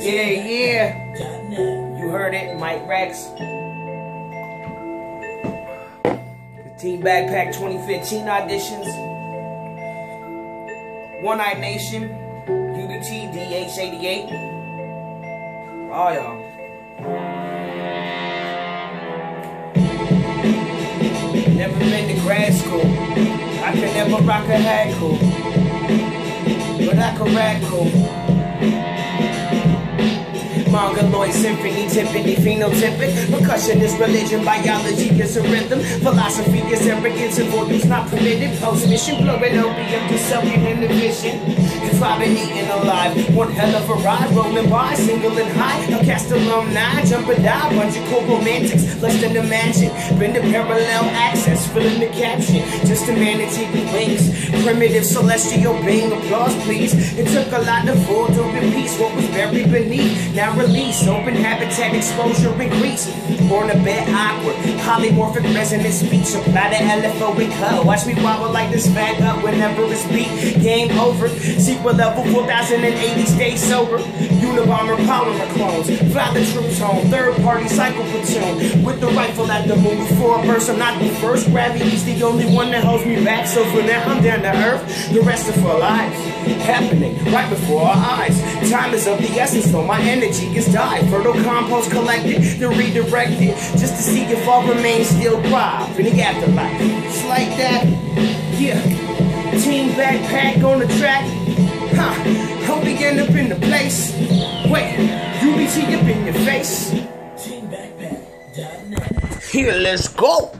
Yeah, yeah. You heard it, Mic Wrex. The Team Backpack 2015 auditions. One Eyed Nation, UBT DH88. All y'all. Never been to grad school. I could never rock a hat cool. But I could rap cool. Mongoloid symphony, timpani, phenotypic. Percussion is religion, biology is a rhythm. Philosophy is arrogance and volumes not permitted. Post mission, blowing opium to self inhibition. If I've been eating alive, one hell of a ride, rolling by, single and high. A cast alumni, jump and die, bunch of cool romantics, less than imagine. Been to parallel access, filling the caption. Just a man in TV wings, primitive celestial being, applause please. It took a lot to what was buried beneath. Now release, open habitat exposure increase. Born a bit awkward, polymorphic resonant speech. Apply the LFO cut. Watch me wobble like this fat up whenever it's beat. Game over. Sequel level 4080, stay sober. Unabomber polymer clones. Fly the troops home. Third party cycle platoon. With the rifle at the move. For a burst, I'm not the first. Gravity's the only one that holds me back. So for now, I'm down to earth. The rest of our lives happening right before our eyes. Time is of the essence, so my energy gets died. Fertile compost collected, then redirected, just to see if all remains still thrive in the afterlife. It's like that, yeah. Team backpack on the track, huh? Hope we end up in the place. Wait, UBT up in your face. Teambackpack.net. Here, let's go.